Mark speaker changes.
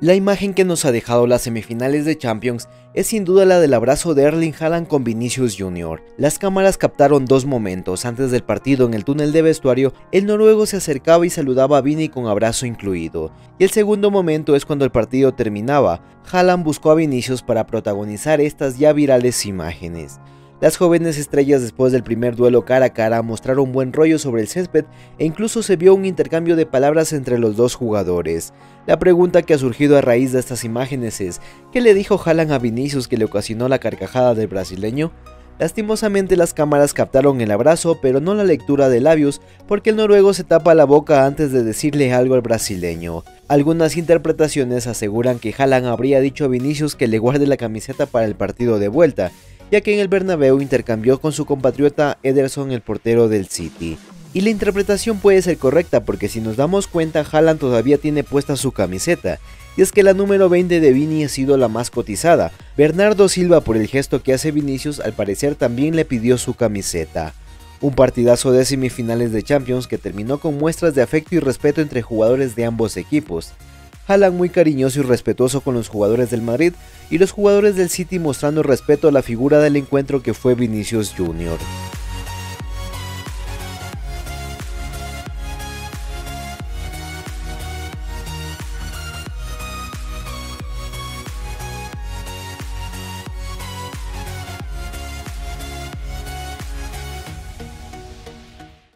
Speaker 1: La imagen que nos ha dejado las semifinales de Champions es sin duda la del abrazo de Erling Haaland con Vinicius Jr. Las cámaras captaron dos momentos. Antes del partido en el túnel de vestuario, el noruego se acercaba y saludaba a Vini con abrazo incluido. Y el segundo momento es cuando el partido terminaba. Haaland buscó a Vinicius para protagonizar estas ya virales imágenes. Las jóvenes estrellas después del primer duelo cara a cara mostraron buen rollo sobre el césped e incluso se vio un intercambio de palabras entre los dos jugadores. La pregunta que ha surgido a raíz de estas imágenes es, ¿qué le dijo Haaland a Vinicius que le ocasionó la carcajada del brasileño? Lastimosamente las cámaras captaron el abrazo pero no la lectura de labios porque el noruego se tapa la boca antes de decirle algo al brasileño. Algunas interpretaciones aseguran que Haaland habría dicho a Vinicius que le guarde la camiseta para el partido de vuelta, ya que en el Bernabéu intercambió con su compatriota Ederson el portero del City. Y la interpretación puede ser correcta porque si nos damos cuenta Haaland todavía tiene puesta su camiseta, y es que la número 20 de Vini ha sido la más cotizada. Bernardo Silva por el gesto que hace Vinicius al parecer también le pidió su camiseta. Un partidazo de semifinales de Champions que terminó con muestras de afecto y respeto entre jugadores de ambos equipos. Haaland muy cariñoso y respetuoso con los jugadores del Madrid y los jugadores del City mostrando respeto a la figura del encuentro que fue Vinicius Jr.